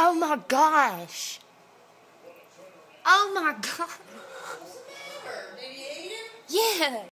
Oh my gosh. Oh my god. Yeah.